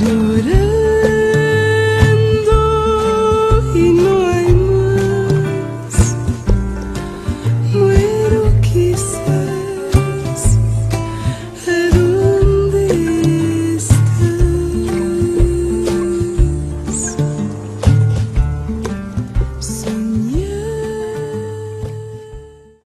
Dura